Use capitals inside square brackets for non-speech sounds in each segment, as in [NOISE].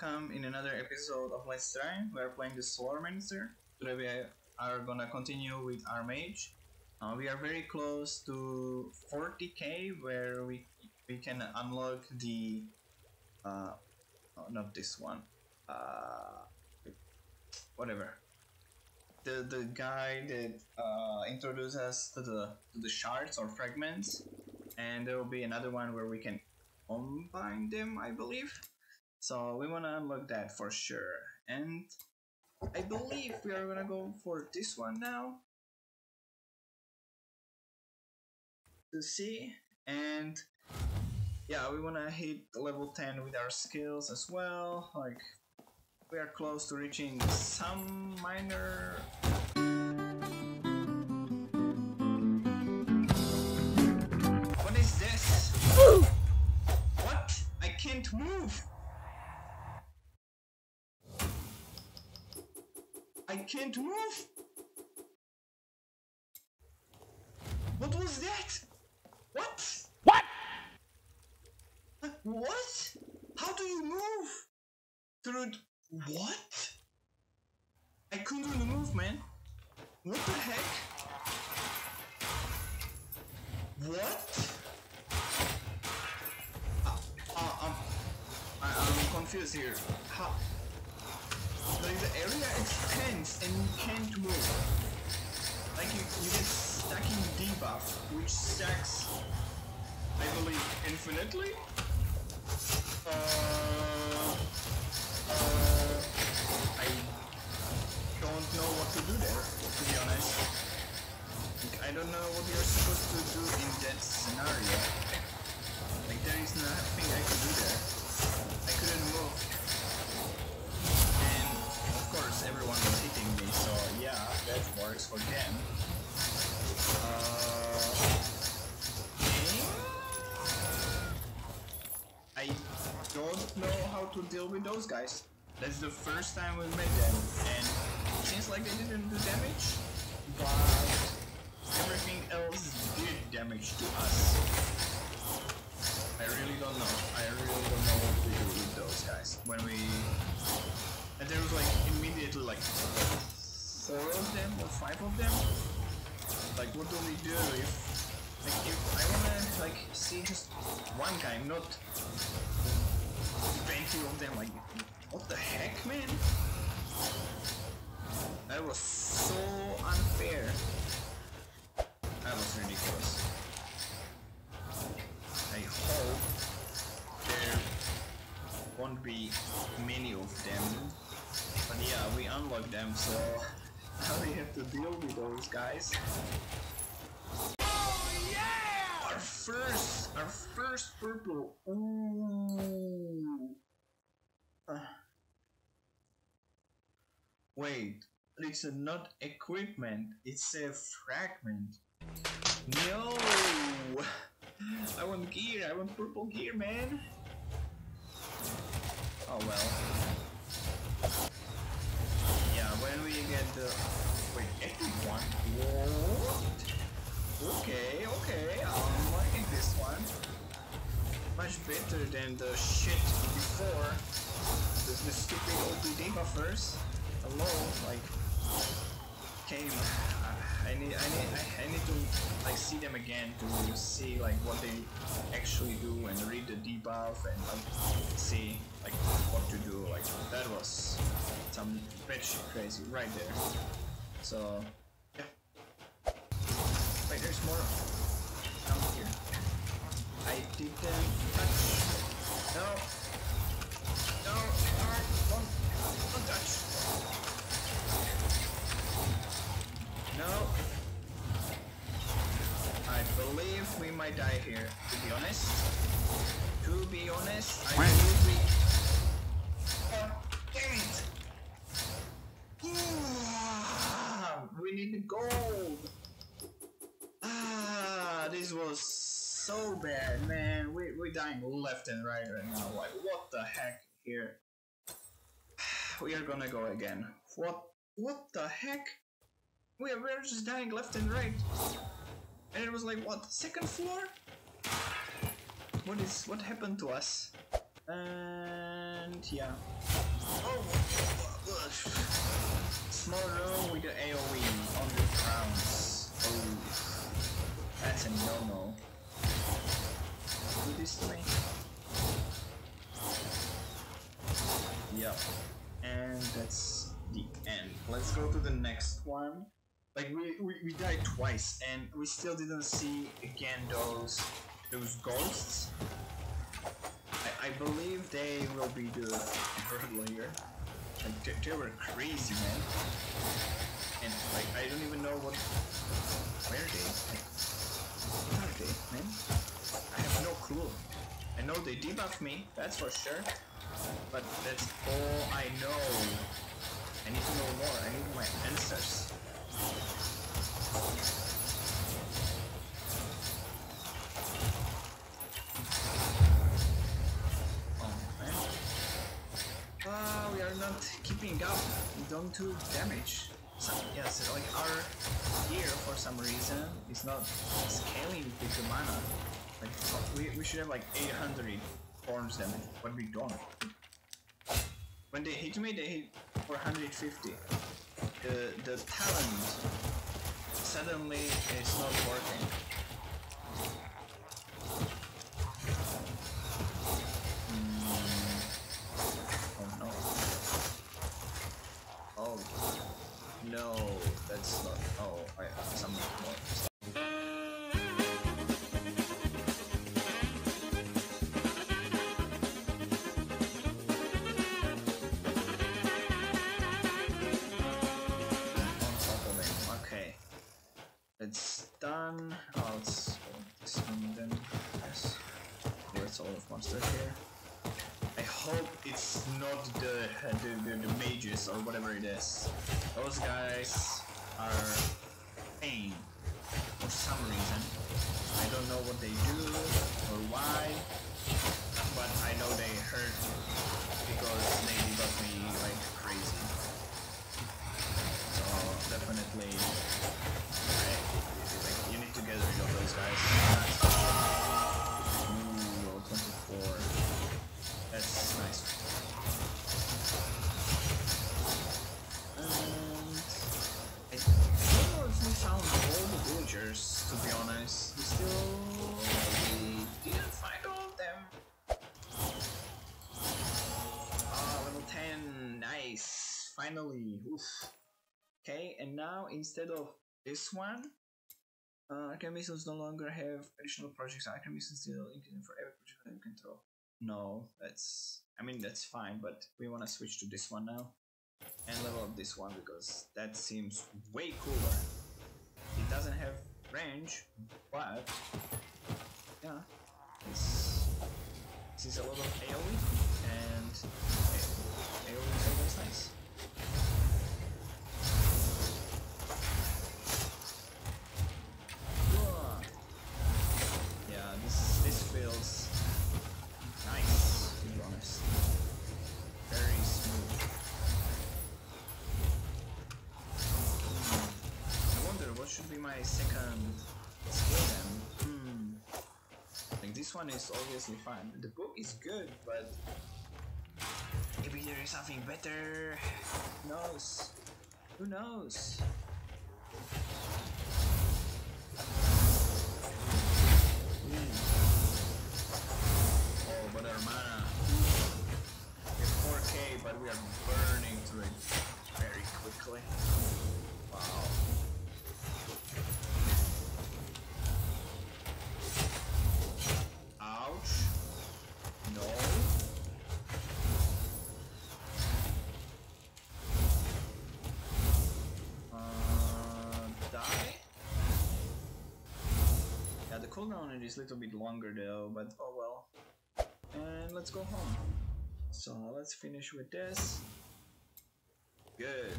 welcome in another episode of Let's Try. We are playing the Slormancer. Today we are gonna continue with our mage. Uh, we are very close to 40k where we we can unlock the uh, oh, not this one uh, whatever the the guy that uh, introduces us to the to the shards or fragments and there will be another one where we can combine them I believe so we want to unlock that for sure. And I believe we are gonna go for this one now. To see. And yeah, we wanna hit level 10 with our skills as well. Like, we are close to reaching some minor What is this? What? I can't move! I can't move! What was that? What? What? What? How do you move? Through... What? I couldn't really move, man. What the heck? What? Uh, uh, um, I, I'm confused here. How... Like the area extends and you can't move. Like you, you get stuck in which stacks, I believe, infinitely? Uh, uh, I don't know what to do there, to be honest. I don't know what you're supposed to do in that scenario. Like, there is nothing I could do there. I couldn't move. And, of course, everyone was hitting me, so yeah, that works for them. Uh, I don't know how to deal with those guys. That's the first time we met them, and seems like they didn't do damage, but everything else did damage to us. I really don't know. I really don't know what to do with those guys. When we... And there was like immediately like four of them or five of them. Like what do we do if... Like if I wanna like see just one guy, not 20 of them, like what the heck man? That was so unfair. That was ridiculous. I hope there won't be many of them. But yeah, we unlocked them, so now we have to deal with those guys. Oh yeah! Our first, our first purple. Ooh. Uh. Wait, it's not equipment. It's a fragment. No. I want gear. I want purple gear, man. Oh well. Yeah, when we get the wait, epic one. What? Okay, okay. I'm liking this one. Much better than the shit before. This the stupid OP debuffers. Hello, like. Okay, I need, I need, I, need to like see them again to see like what they actually do and read the debuff and like see like what to do. Like that was some bitch crazy right there. So yeah. Wait, there's more down here. I didn't touch. No. No. No. Don't, don't touch. No. I we might die here, to be honest. To be honest, I we... Oh, it! Ah, we need the gold! Ah, this was so bad, man. We, we're dying left and right right now. Like, what the heck here? [SIGHS] We are gonna go again. What? What the heck? We are, we're just dying left and right. And it was like, what, second floor? What is, what happened to us? And yeah. Oh, small room with the AoE on the crowns. Oh, that's a no-no. Do this to me. Yep. And that's the end. Let's go to the next one. Like we, we, we died twice and we still didn't see again those those ghosts. I, I believe they will be the earlier. Like they, they were crazy man. And like I don't even know what where they? Like, are they, man? I have no clue. I know they debuff me, that's for sure. But that's all I know. I need to know more. I need my answers. Ah, we are not keeping up. We don't do damage. So, yes, like our gear for some reason is not scaling with the mana. Like we, we should have like 800 forms damage, but we don't. When they hit me, they hit 450. The the talent suddenly it's not working. Mm. Oh no. Oh no, that's not. Oh, I have some more. It's not the, uh, the, the, the mages or whatever it is. Those guys are pain for some reason. I don't know what they do or why, but I know they hurt because they debuff me like crazy. So definitely, like you need to get rid of those guys. Oof. Okay, and now instead of this one, uh, Archimists no longer have additional projects. Archimists is still included for every project that you can throw. No, that's. I mean, that's fine, but we want to switch to this one now. And level up this one because that seems way cooler. It doesn't have range, but. Yeah. This, this is a lot of AoE, my second skill then. Hmm. Think this one is obviously fine. The book is good, but maybe there is something better. Who knows? Who knows? Hmm. Oh, but our mana is 4k, but we are burning through it very quickly. Cooldown on it is a little bit longer though, but oh well. And let's go home. So let's finish with this. Good.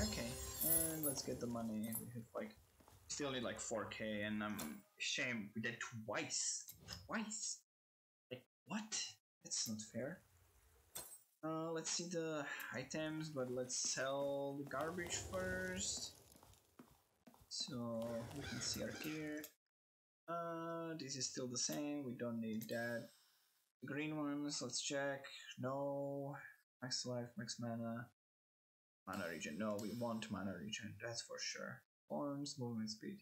Okay, and let's get the money. We have like still need like 4k, and I'm ashamed we did twice. Twice. Like what? That's not fair. Uh, let's see the items, but let's sell the garbage first. So we can see our gear. Uh, this is still the same. We don't need that. green ones, let's check. No. Max life, max mana. Mana region. No, we want mana region. that's for sure. Horns, movement speed.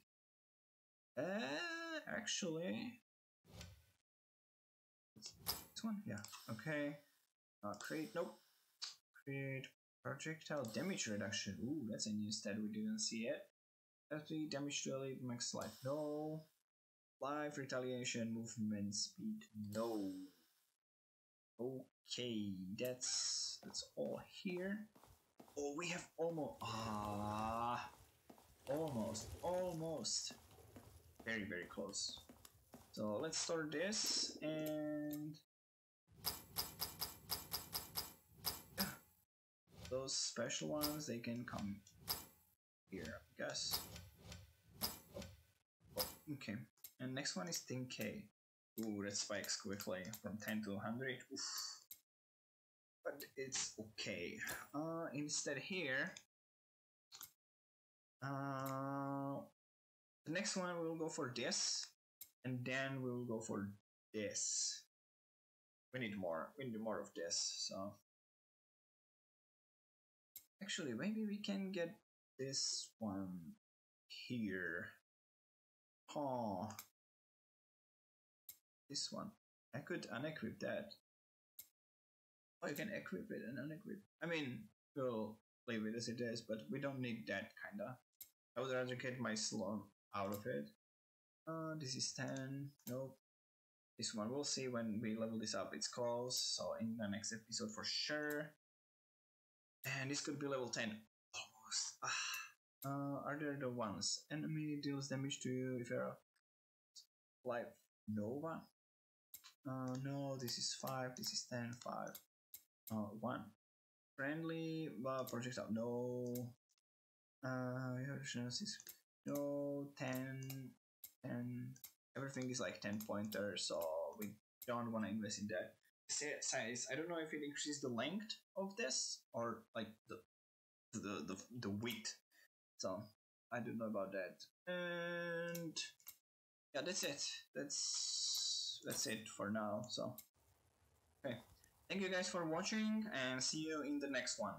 Uh, actually. This one? Yeah. Okay. Uh, create. Nope. Create projectile damage reduction. Ooh, that's a new stat we didn't see yet. FP damage to elite max life. No. Life retaliation movement speed. No. Okay, that's that's all here. Oh, we have almost ah, almost, almost, very very close. So let's start this and those special ones they can come here, I guess. Oh, oh, okay, and next one is 10k. Ooh, that spikes quickly from 10 to 100. Oof. But it's okay. Uh, instead here, uh, the next one we'll go for this, and then we'll go for this. We need more. We need more of this. So actually, maybe we can get this one here. Oh, this one. I could unequip that. Oh, you can equip it and unequip. I mean, we'll leave it as it is, but we don't need that kinda. I would rather get my slot out of it. Uh, this is 10. Nope. This one we'll see when we level this up. It's close, so in the next episode for sure. And this could be level 10. Almost. Ah. Uh, are there the ones? Enemy deals damage to you if you're life Nova. Uh, no, this is 5, this is 10, 5. Uh, 1. Friendly, but projectile, no. Uh, no, 10, 10. Everything is like 10 pointer, so we don't want to invest in that. Size, I don't know if it increases the length of this or like the the the, the width. So I don't know about that. And yeah, that's it. That's it for now. So okay, thank you guys for watching, and see you in the next one.